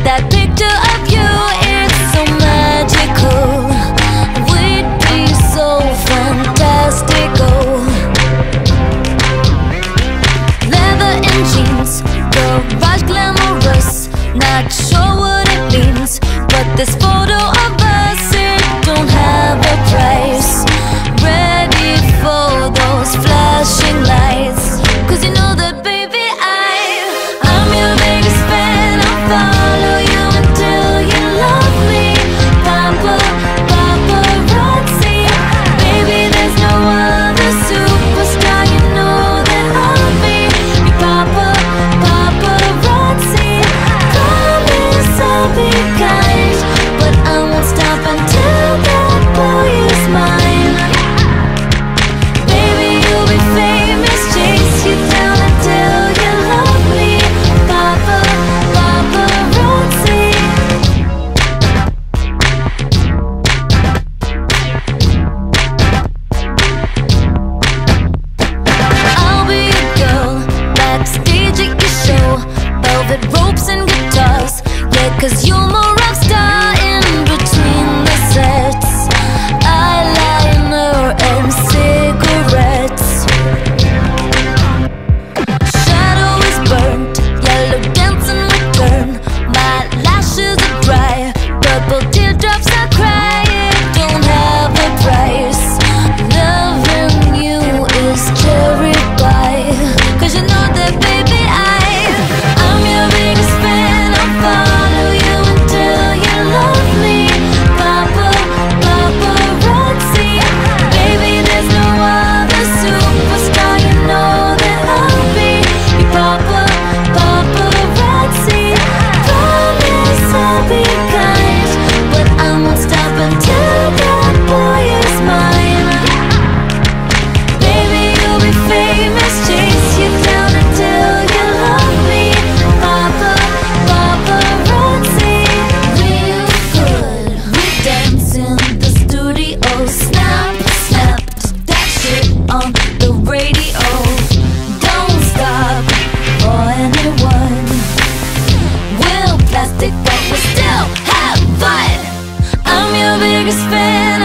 that picture on the radio. Don't stop for anyone. We'll plastic but we still have fun. I'm your biggest fan,